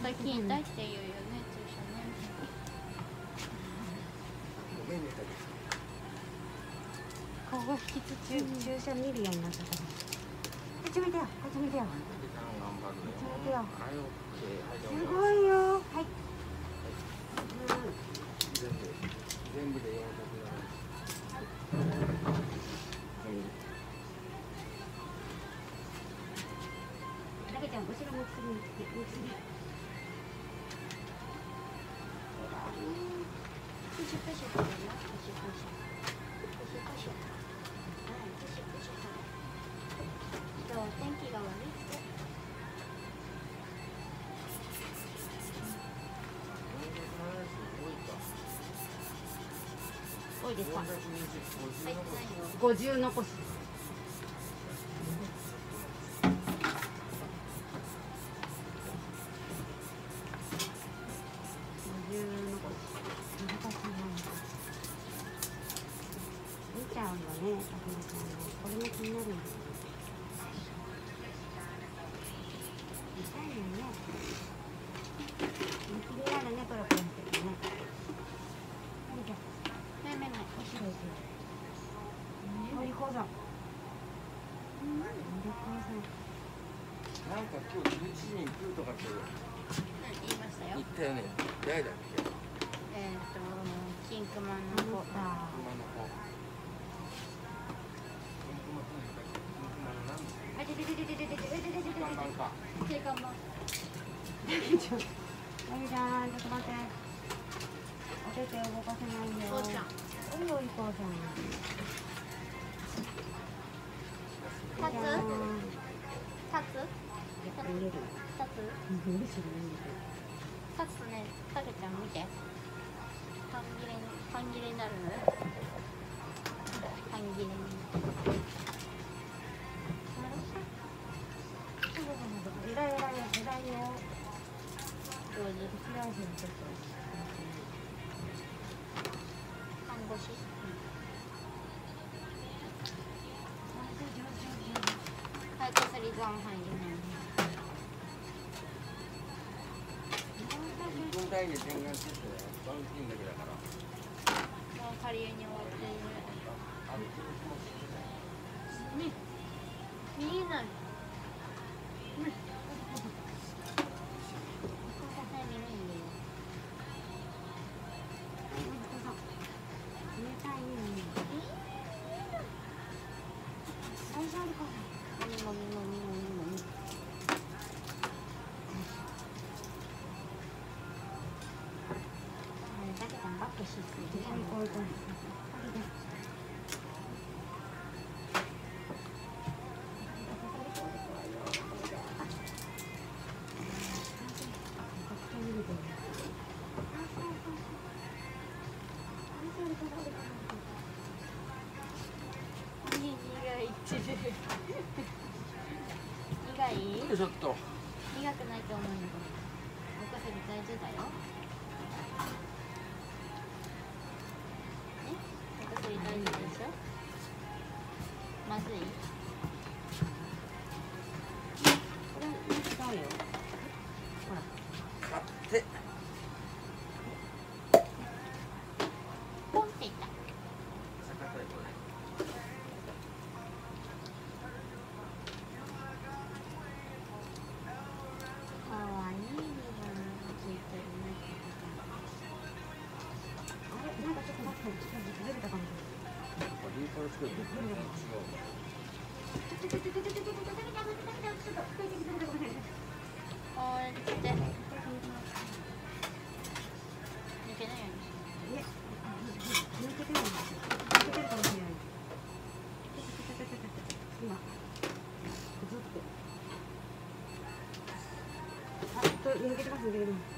最近痛いっていうよね注射ね顔が引きつつ注射見るようになったから。こっち見てよ。こっち見てよ。すごいよ。はい全部で400だちゃん後ろ向きすぎ向きすぎプシュプシュだよプシュプシュプシュプシュはいプシュプシュ今日天気が悪い多いですか？五十残しいな。見ちゃうよね。これも気になるんですよ。痛いよね。気になるね、プロプロしてるね。見て。めめめ後ろお利口さん。お利口さん。なんか今日11人来るとかって言いましたよ。言ったよね。誰だっけ？えっ、とキンクマンあの子のさ。熊の子。あででででででででででででで看板か。で看板あゆちょっと待って。お手手動かせないよ。おいおいこうさん。立つじゃん立つ？いや見える。立つ？立つ？ねたけちゃん見て半切れ半切れになるのよ半切れに还在这里装上一个。你。苦い？苦い？ちょっと苦くないと思うんだけど。お薬大丈夫だよ。experiência. Mas é isso. 抜けてます抜けてます。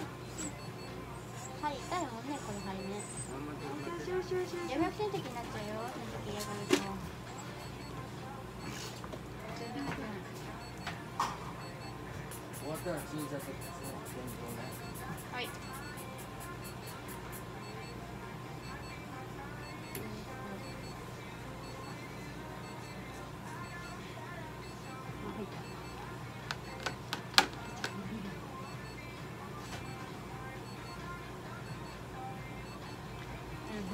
針痛いもんねこの針ね。予約点滴になっちゃうよ点滴嫌がると。終わったら小さくですね。はい。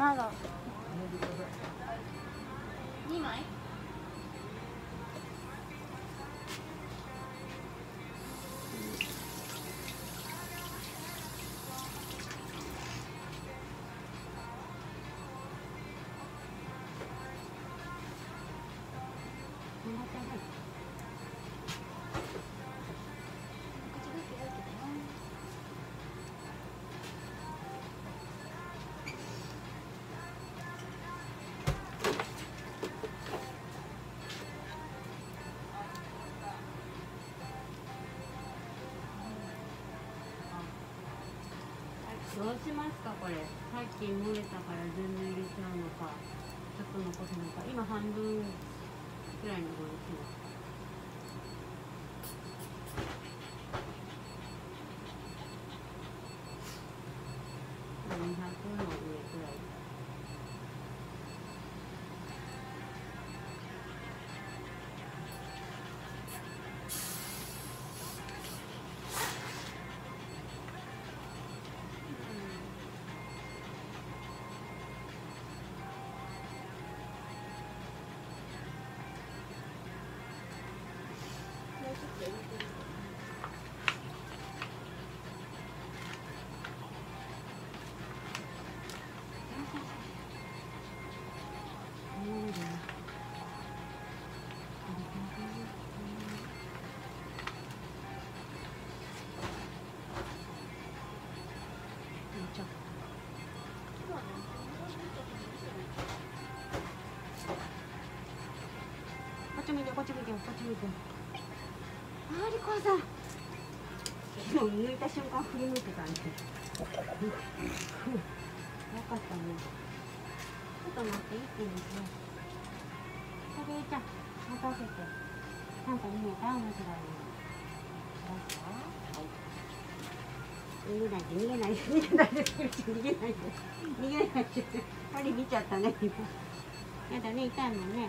まだ。2枚？どうしますかこれ。さっき漏れたから全部入れちゃうのかちょっと残すのか。今半分くらいの分します。 꼬치미김 꼬치미김 꼬치미김 ち見てあーリコさんもう抜いた瞬間振り向いてたんで。すよかったねちょっと待って一気にしようそれじゃ持たせてなんか見えた面白いの出した逃げないで。逃げないで。逃げないで。逃げないで。逃げないで。針見ちゃったね今やだね痛いもんね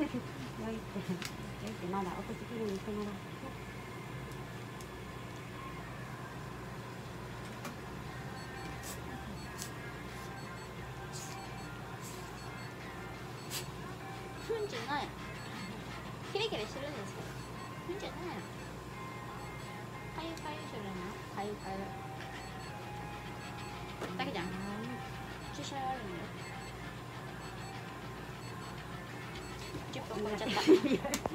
よいてよいてまだお口きれい。にしてもらうふんじゃない。キレキレしてるんですけどふんじゃない。かゆかゆするの？かゆかゆだけじゃん。注射あるんだよ10分超えちゃった。